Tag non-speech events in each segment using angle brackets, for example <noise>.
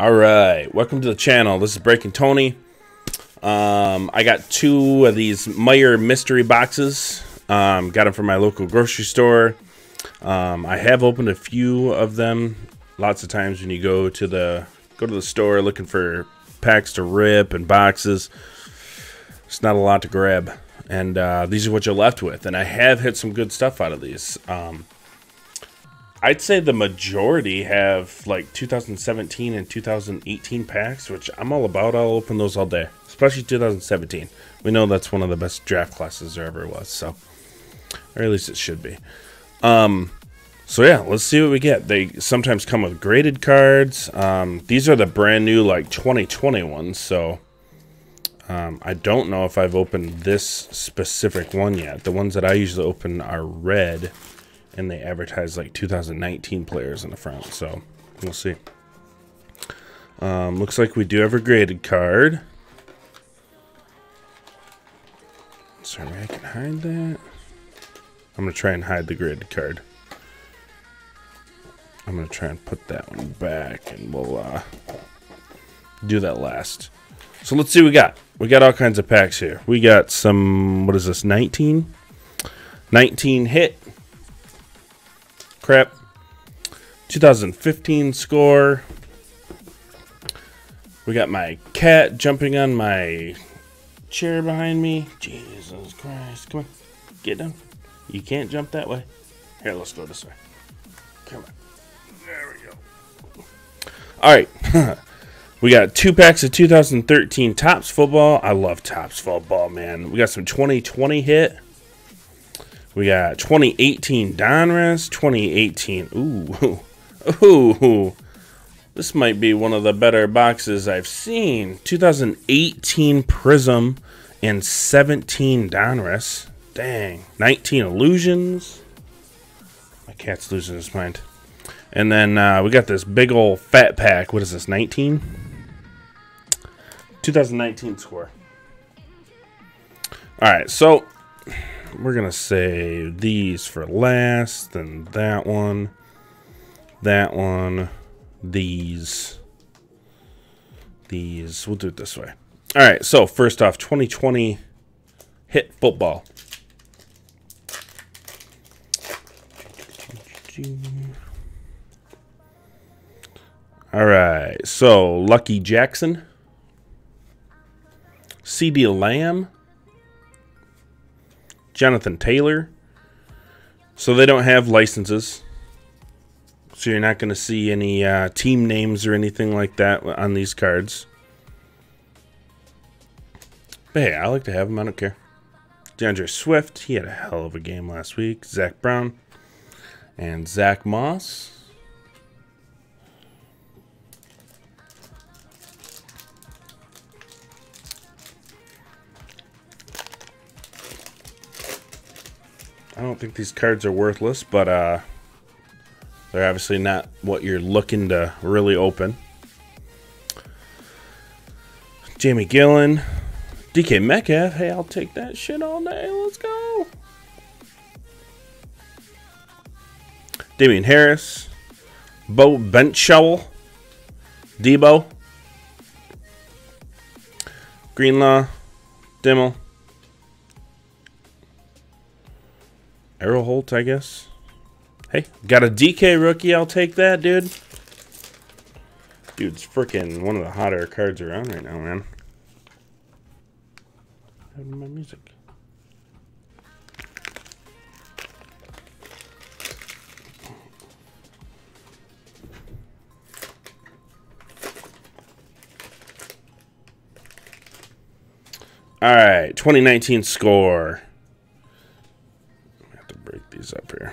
All right, welcome to the channel. This is Breaking Tony. Um, I got two of these Meijer mystery boxes. Um, got them from my local grocery store. Um, I have opened a few of them. Lots of times when you go to the go to the store looking for packs to rip and boxes, it's not a lot to grab, and uh, these are what you're left with. And I have hit some good stuff out of these. Um, I'd say the majority have like 2017 and 2018 packs, which I'm all about. I'll open those all day, especially 2017. We know that's one of the best draft classes there ever was, so or at least it should be. Um, so yeah, let's see what we get. They sometimes come with graded cards. Um, these are the brand new like 2020 ones, so um, I don't know if I've opened this specific one yet. The ones that I usually open are red and they advertise like 2019 players in the front. So we'll see. Um, looks like we do have a graded card. Sorry, I can hide that. I'm gonna try and hide the graded card. I'm gonna try and put that one back, and we'll uh, do that last. So let's see what we got. We got all kinds of packs here. We got some. What is this? 19. 19 hit crap. 2015 score. We got my cat jumping on my chair behind me. Jesus Christ. Come on. Get down. You can't jump that way. Here, let's go this way. Come on. There we go. All right. <laughs> we got two packs of 2013 Topps football. I love Topps football, man. We got some 2020 hit. We got 2018 Donruss, 2018. Ooh, <laughs> ooh, this might be one of the better boxes I've seen. 2018 Prizm and 17 Donruss. Dang, 19 Illusions. My cat's losing his mind. And then uh, we got this big old fat pack. What is this? 19. 2019 score. All right, so we're to save these for last, then that one, that one, these, these. We'll do it this way. All right, so first off, 2020 hit football. All right, so Lucky Jackson, CeeDee Lamb, Jonathan Taylor. So they don't have licenses. So you're not going to see any uh, team names or anything like that on these cards. But hey, I like to have them. I don't care. D'Andre Swift, he had a hell of a game last week. Zach Brown and Zach Moss. I don't think these cards are worthless, but uh, they're obviously not what you're looking to really open. Jamie Gillan, DK Metcalf. Hey, I'll take that shit all day. Let's go. Damien Harris, Bo Bench Shovel, Deebo, Greenlaw, Dimmel, Arrow Holt, I guess. Hey, got a DK rookie. I'll take that, dude. Dude's freaking one of the hotter cards around right now, man. Having my music. All right, 2019 score up here.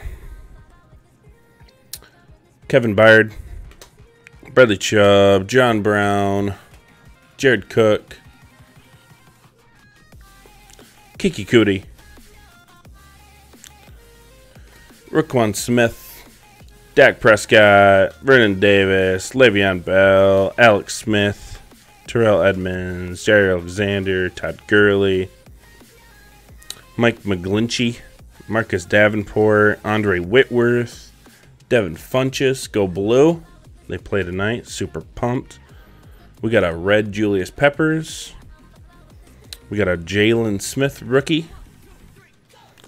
Kevin Byard, Bradley Chubb, John Brown, Jared Cook, Keke Coutee, Roquan Smith, Dak Prescott, Vernon Davis, Le'Veon Bell, Alex Smith, Terrell Edmunds, Jerry Alexander, Todd Gurley, Mike McGlinchey, Marcus Davenport, Andre Whitworth, Devin Funchess, go blue. They play tonight. Super pumped. We got a red Julius Peppers. We got a Jalen Smith rookie.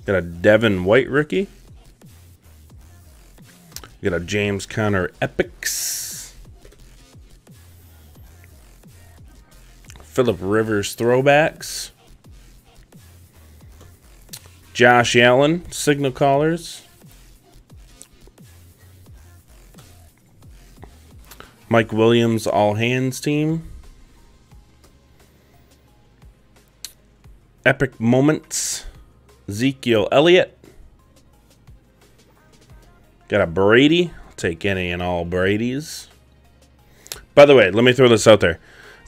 Got a Devin White rookie. We got a James Conner Epics. Philip Rivers throwbacks. Josh Allen signal callers. Mike Williams all hands team. Epic moments. Ezekiel Elliott. Got a Brady. I'll take any and all Brady's. By the way, let me throw this out there.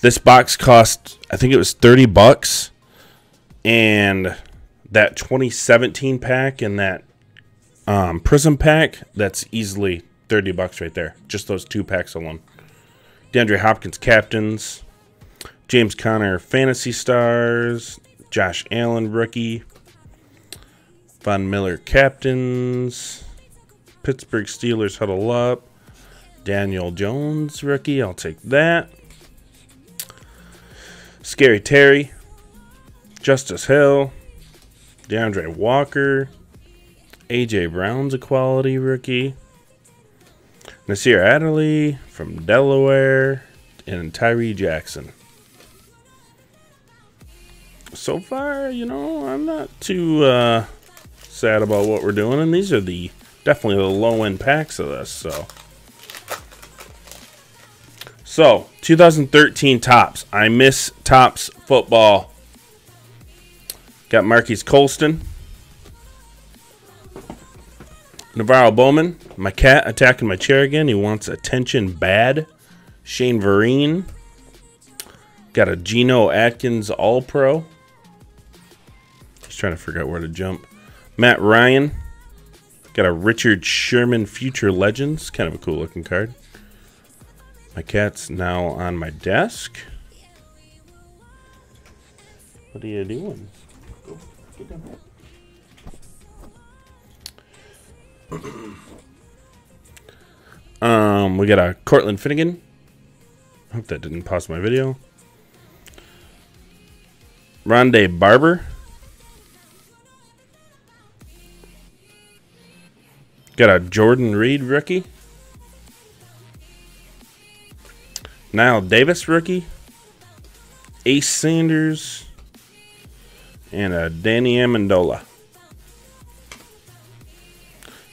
This box cost, I think it was 30 bucks. And that 2017 pack and that um, Prizm pack, that's easily 30 bucks right there. Just those two packs alone. DeAndre Hopkins captains, James Conner fantasy stars, Josh Allen rookie, Von Miller captains, Pittsburgh Steelers huddle up, Daniel Jones rookie, I'll take that. Scary Terry, Justice Hill, DeAndre Walker, AJ Brown's a quality rookie. Nasir Adderley from Delaware, and Tyree Jackson. So far, you know, I'm not too uh, sad about what we're doing, and these are the definitely the low end packs of this. So, so 2013 Topps. I miss Topps football. Got Marquise Colston. NaVorro Bowman. My cat attacking my chair again. He wants attention bad. Shane Vereen. Got a Geno Atkins All Pro. He's trying to figure out where to jump. Matt Ryan. Got a Richard Sherman Future Legends. Kind of a cool looking card. My cat's now on my desk. What are you doing? Get down. um, we got a Cortland Finnegan. I hope that didn't pause my video. Rondé Barber. Got a Jordan Reed rookie. Knile Davis rookie. Ace Sanders. And a Danny Amendola.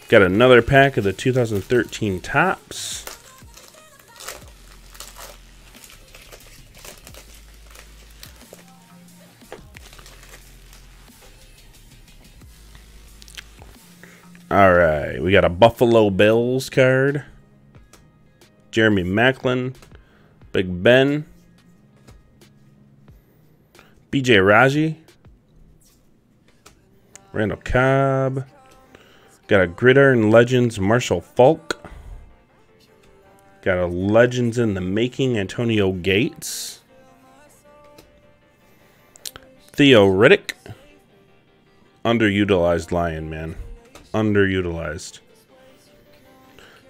Got another pack of the 2013 Topps. All right, we got a Buffalo Bills card. Jeremy Maclin, Big Ben, BJ Raji, Randall Cobb, Got a Gridiron Legends Marshall Faulk. Got a Legends in the Making Antonio Gates. Theo Riddick. Underutilized Lion, man. Underutilized.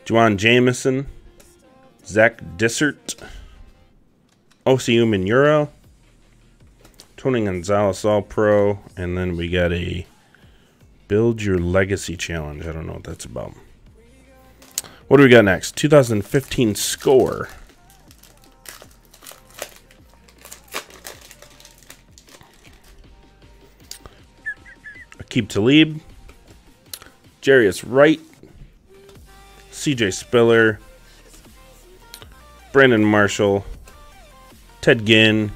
Jawan Jamison. Zac Dysert. Osi Umenyiora. Tony Gonzalez All Pro. And then we got a Build your legacy challenge. I don't know what that's about. What do we got next? 2015 score. Aqib Talib. Jarius Wright. CJ Spiller. Brandon Marshall. Ted Ginn.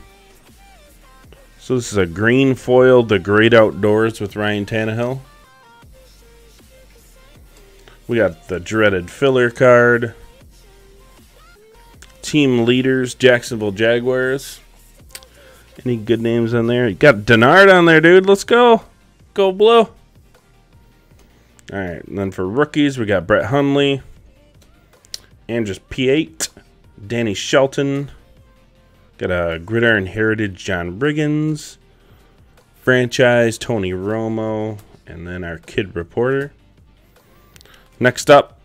So this is a green foil, The Great Outdoors with Ryan Tannehill. We got the dreaded filler card. Team leaders, Jacksonville Jaguars. Any good names on there? You got Denard on there, dude. Let's go. Go blue. All right, and then for rookies, we got Brett Hundley, Andrus Peat, Danny Shelton, got a Gridiron Heritage John Riggins, franchise Tony Romo, and then our kid reporter. Next up,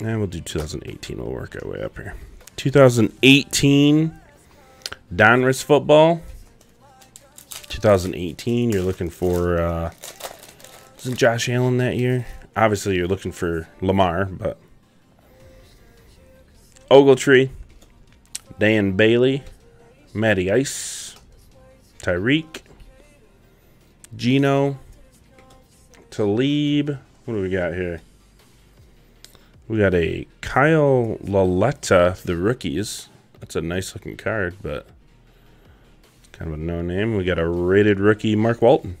and we'll do 2018. We'll work our way up here. 2018 Donruss football. 2018. You're looking for. Uh, isn't Josh Allen that year? Obviously, you're looking for Lamar, but. Ogletree. Dan Bailey. Matty Ice. Tyreek. Geno. Talib. What do we got here? We got a Kyle Lauletta, the rookies. That's a nice looking card, but kind of a no name. We got a rated rookie, Mark Walton.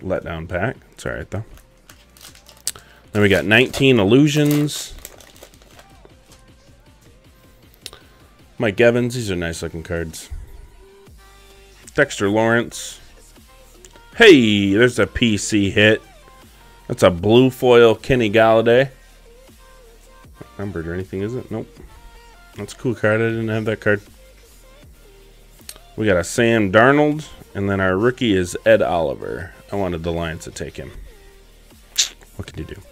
Letdown pack. It's all right, though. Then we got 19 Illusions. Mike Evans. These are nice looking cards. Dexter Lawrence. Hey, there's a PC hit. That's a blue foil Kenny Golladay. Not numbered or anything, is it? Nope. That's a cool card. I didn't have that card. We got a Sam Darnold, and then our rookie is Ed Oliver. I wanted the Lions to take him. What can you do?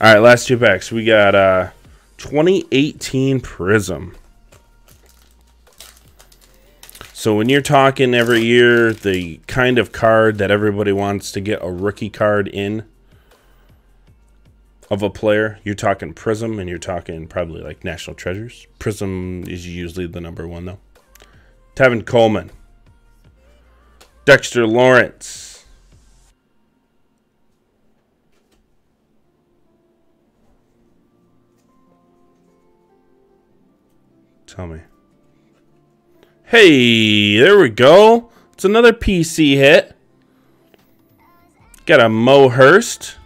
All right, last two packs. We got uh 2018 Prizm. So when you're talking every year, the kind of card that everybody wants to get a rookie card in of a player, you're talking Prizm and you're talking probably like National Treasures. Prizm is usually the number one though. Tevin Coleman. Dexter Lawrence. Tell me. Hey, there we go. It's another PC hit. Got a Mo Hurst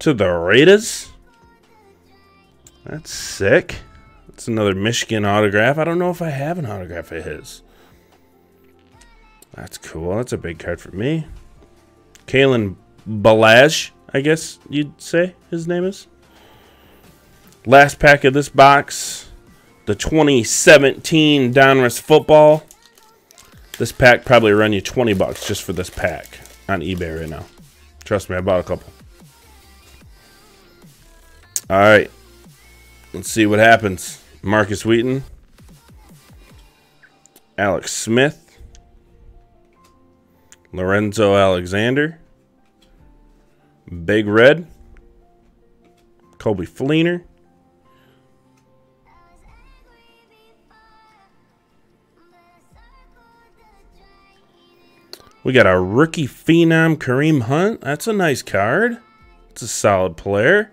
to the Raiders. That's sick. That's another Michigan autograph. I don't know if I have an autograph of his. That's cool. That's a big card for me. Kalen Ballage, I guess you'd say his name is. Last pack of this box. The 2017 Donruss Football. This pack probably run you 20 bucks just for this pack on eBay right now. Trust me, I bought a couple. All right. Let's see what happens. Markus Wheaton. Alex Smith. Lorenzo Alexander. Big Red. Coby Fleener. We got a rookie phenom Kareem Hunt. That's a nice card. It's a solid player.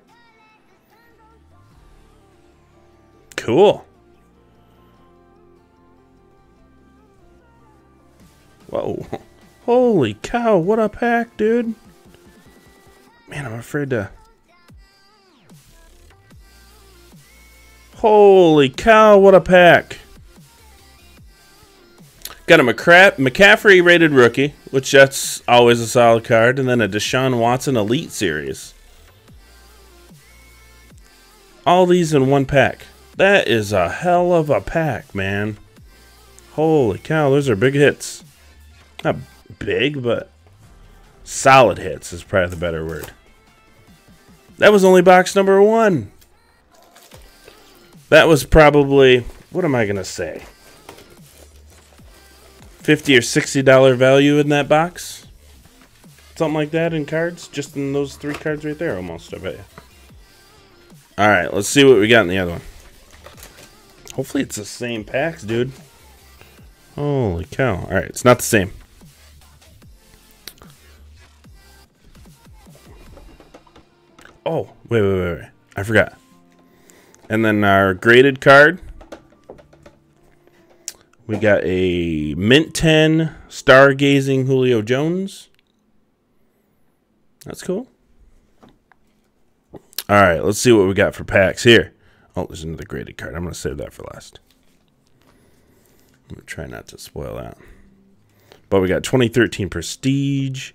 Cool. Whoa. <laughs> Holy cow, what a pack, dude. Man, I'm afraid to... Holy cow, what a pack. Got a McCra McCaffrey rated rookie, which that's always a solid card, and then a Deshaun Watson Elite Series. All these in one pack. That is a hell of a pack, man. Holy cow, those are big hits. Not big, but solid hits is probably the better word. That was only box number one. That was probably, what am I going to say? 50 or $60 value in that box? Something like that in cards? Just in those three cards right there almost, I bet you. Alright, let's see what we got in the other one. Hopefully it's the same packs, dude. Holy cow. Alright, it's not the same. Oh, wait, wait, wait, wait. I forgot. And then our graded card. We got a Mint 10 Stargazing Julio Jones. That's cool. All right, let's see what we got for packs here. Oh, there's another graded card. I'm going to save that for last. I'm going to try not to spoil that. But we got 2013 Prestige,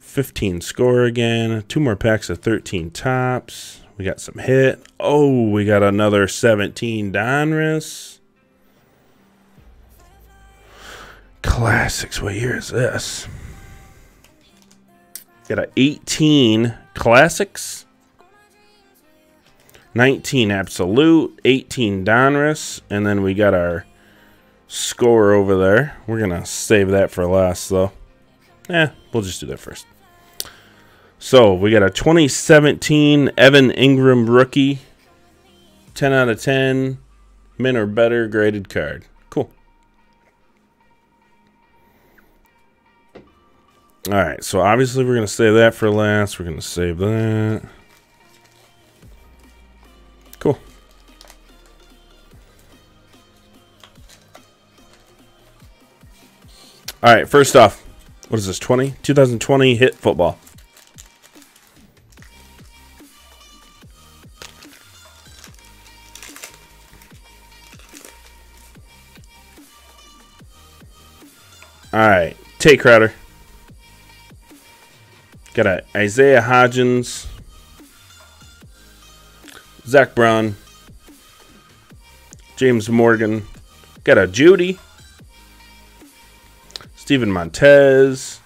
15 score again, two more packs of 13 Topps. We got some hit. Oh, we got another 17 Donruss. Classics. What year is this? Got a 18 Classics. 19 Absolute, 18 Donruss, and then we got our score over there. We're going to save that for last, though. Eh, we'll just do that first. So we got a 2017 Evan Engram rookie, 10 out of 10, min or better graded card. Cool. All right, so obviously we're going to save that for last. We're going to save that. All right, first off, what is this, 20? 2020 hit football. All right, Tae Crowder. Got a Isaiah Hodgins, Zach Brown, James Morgan. Got a Jeudy, Steven Montez,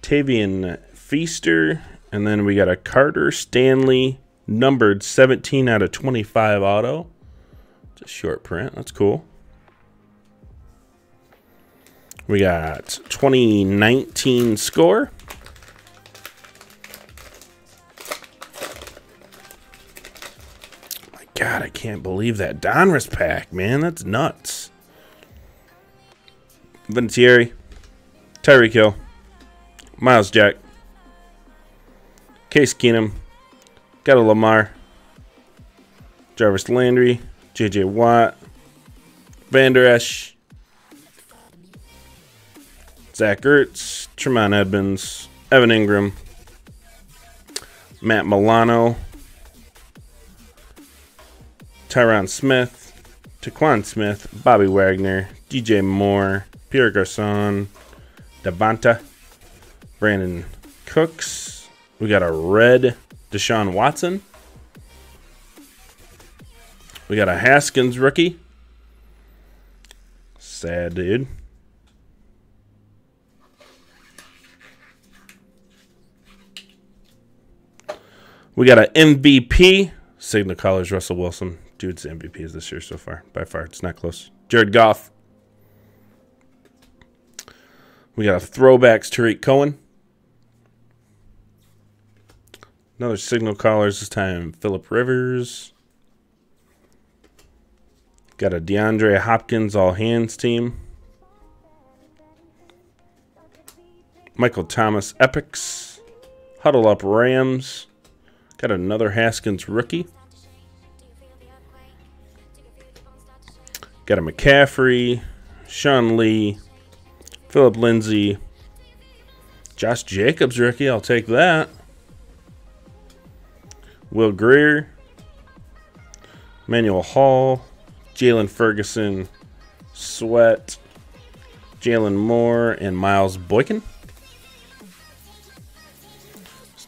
Tavien Feaster, and then we got a Carter Stanley numbered 17 out of 25 auto. It's a short print. That's cool. We got 2019 score. My God, I can't believe that Donruss pack, man. That's nuts. Vinatieri, Tyreek Hill, Myles Jack, Case Keenum, got a Lamar, Jarvis Landry, J.J. Watt, Vander Esch, Zach Ertz, Tremaine Edmunds, Evan Engram, Matt Milano, Tyron Smith, Taquan Smith, Bobby Wagner, DJ Moore, Pierre Garcon, Devonta, Brandin Cooks. We got a red Deshaun Watson. We got a Haskins rookie. Sad dude. We got an MVP. Signal Callers Russell Wilson. Dude's MVP is this year so far. By far, it's not close. Jared Goff. We got a throwbacks Tarik Cohen. Another signal callers this time. Philip Rivers. Got a DeAndre Hopkins all hands team. Michael Thomas Epics. Huddle up Rams. Got another Haskins rookie. Got a McCaffrey, Sean Lee, Philip Lindsay, Josh Jacobs rookie. I'll take that. Will Grier. Manuel Hall, Jalen Ferguson, Sweat, Jalen Moore, and Miles Boykin.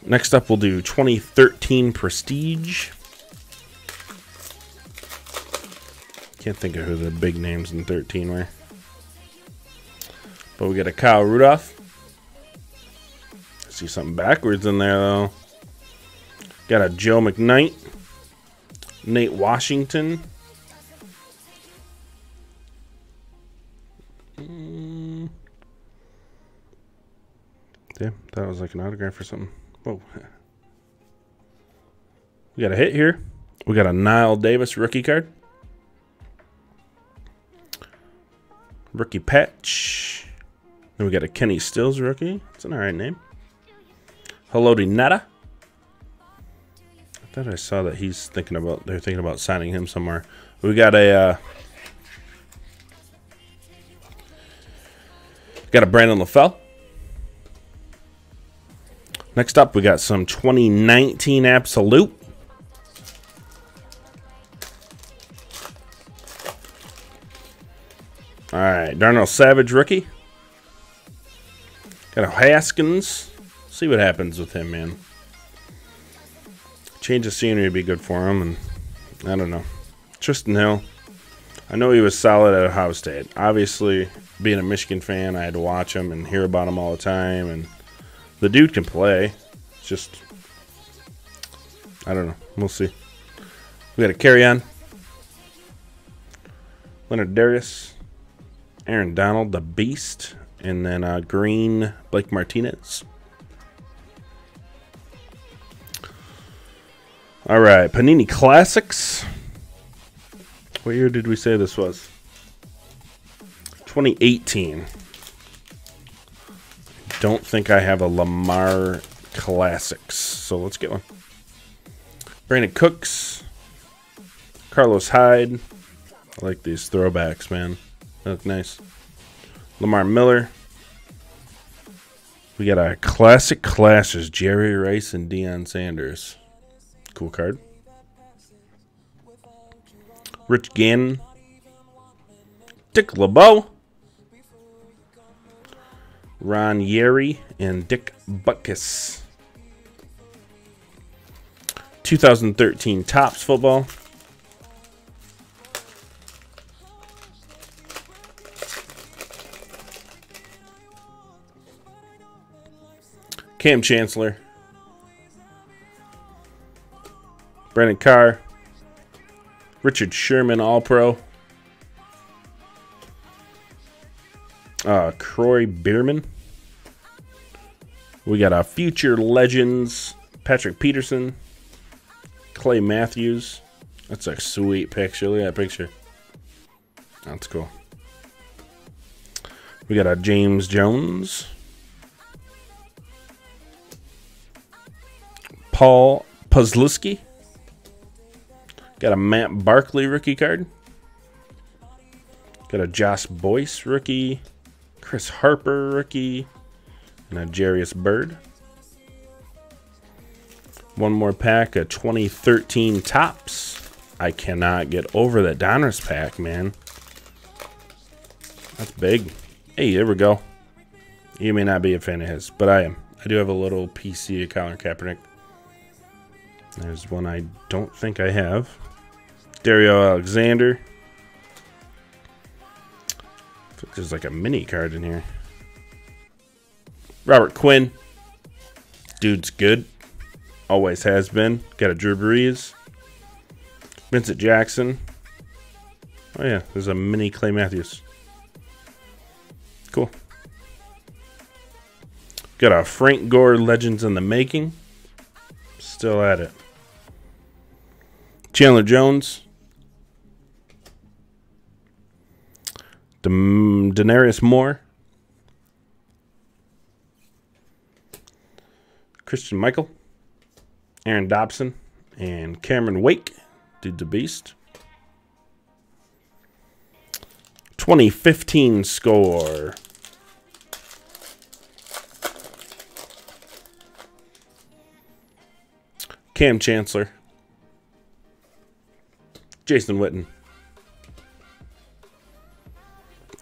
Next up, we'll do 2013 Prestige. Can't think of who the big names in 13 were. But we got a Kyle Rudolph. See something backwards in there, though. Got a Joe McKnight. Nate Washington. Mm. Yeah, that was like an autograph or something. Whoa. We got a hit here. We got a Knile Davis rookie card. Rookie patch. Then we got a Kenny Stills rookie. It's an alright name. Haloti Ngata. I thought I saw that he's thinking about they're thinking about signing him somewhere. We got a uh, got a Brandon LaFell. Next up, we got some 2019 Absolute. All right, Darnell Savage rookie. Got a Haskins. See what happens with him, man. Change of scenery would be good for him, and I don't know. Tristan Hill. I know he was solid at Ohio State. Obviously, being a Michigan fan, I had to watch him and hear about him all the time, and the dude can play. It's just, I don't know. We'll see. We got a carry on. Leonard Darius. Aaron Donald, the Beast. And then uh, green Blake Martinez. All right, Panini Classics. What year did we say this was? 2018. Don't think I have a Lamar Classics, so let's get one. Brandin Cooks, Carlos Hyde. I like these throwbacks, man. They look nice. Lamar Miller. We got a classic classes, Jerry Rice and Deion Sanders. Cool card. Rich Gannon. Dick LeBeau. Ron Yary and Dick Butkus. 2013 Topps football. Kam Chancellor. Brandon Carr. Richard Sherman, All Pro. Uh, Kroy Biermann. We got our future legends. Patrick Peterson. Clay Matthews. That's a sweet picture. Look at that picture. That's cool. We got a James Jones. Paul Posluszny. Got a Matt Barkley rookie card. Got a Josh Boyce rookie. Chris Harper rookie. And a Jairus Byrd. One more pack of 2013 Topps. I cannot get over that Donruss pack, man. That's big. Hey, there we go. You may not be a fan of his, but I am. I do have a little PC of Colin Kaepernick. There's one I don't think I have. Dario Alexander. There's like a mini card in here. Robert Quinn. Dude's good. Always has been. Got a Drew Brees. Vincent Jackson. Oh yeah, there's a mini Clay Matthews. Cool. Got a Frank Gore Legends in the Making. Still at it. Chandler Jones. Denarius Moore. Christian Michael. Aaron Dobson. And Cameron Wake. Did the Beast. 2015 score. Kam Chancellor. Jason Witten.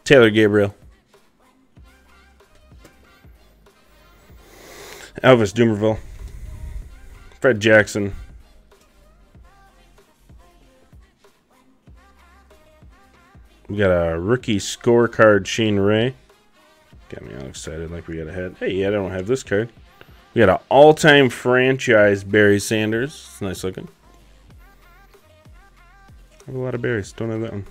Taylor Gabriel. Elvis Dumervil. Fred Jackson. We got a rookie scorecard, Shane Ray. Got me all excited like we got ahead. Hey, yeah, I don't have this card. We got an all-time franchise, Barry Sanders. It's nice looking. Have a lot of berries. Don't have that one.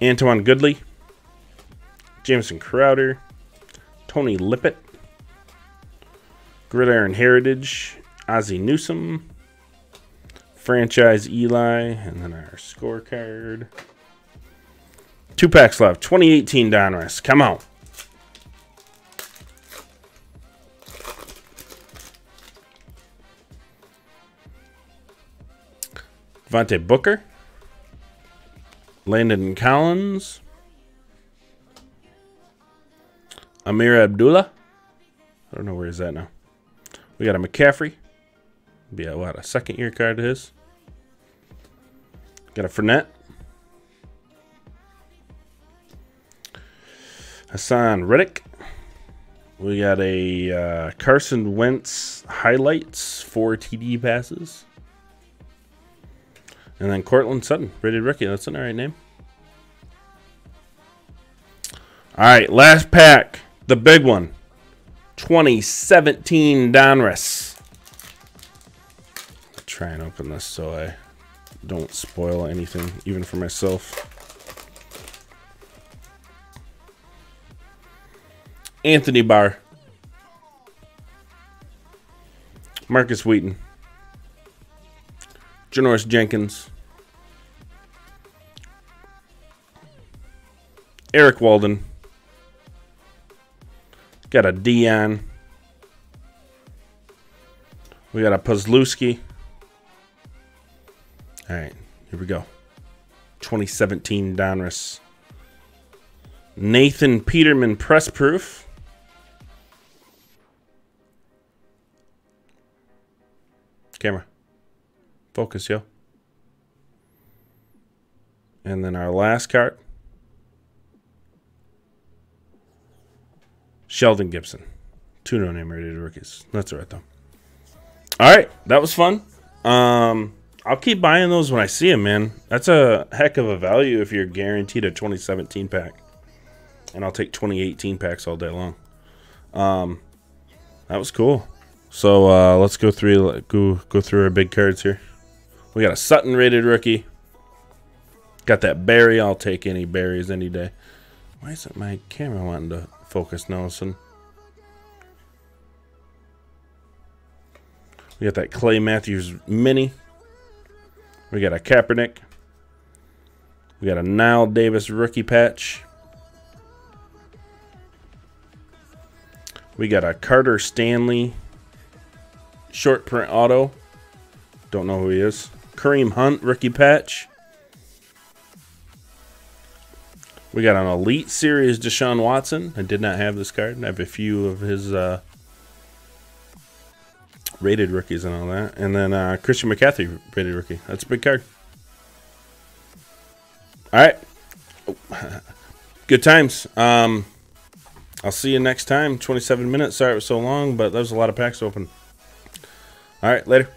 Antwan Goodley. Jamison Crowder. Tony Lippett. Gridiron Heritage. Ozzie Newsome. Franchise Eli. And then our scorecard. Two packs left. 2018 Donruss. Come on. Devontae Booker. Landon Collins. Ameer Abdullah. I don't know where he's at now. We got a McCaffrey. Be a what a second year card to his. Got a Fournette. Haason Reddick. We got a uh, Carson Wentz highlights, four TD passes. And then Courtland Sutton, rated rookie. That's an alright name. Alright, last pack. The big one. 2017 Donruss. try and open this so I don't spoil anything, even for myself. Anthony Barr. Markus Wheaton. Janoris Jenkins. Erik Walden. Got a Dion. We got a Posluszny. All right, here we go. 2017 Donruss. Nathan Peterman press proof. Camera. Focus, yo. And then our last card. Sheldon Gibson. Two no name rated rookies. That's all right though. All right, that was fun. Um, I'll keep buying those when I see them, man. That's a heck of a value if you're guaranteed a 2017 pack. And I'll take 2018 packs all day long. Um, that was cool. So uh, let's go through go go through our big cards here. We got a Sutton rated rookie. Got that Barry. I'll take any berries any day. Why isn't my camera wanting to focus, Nelson? We got that Clay Matthews mini. We got a Kaepernick. We got a Knile Davis rookie patch. We got a Carter Stanley short print auto. Don't know who he is. Kareem Hunt rookie patch. We got an Elite Series Deshaun Watson. I did not have this card. I have a few of his uh, rated rookies and all that. And then uh, Christian McCaffrey rated rookie. That's a big card. All right. <laughs> Good times. Um, I'll see you next time. 27 minutes. Sorry it was so long, but that was a lot of packs open. All right, later.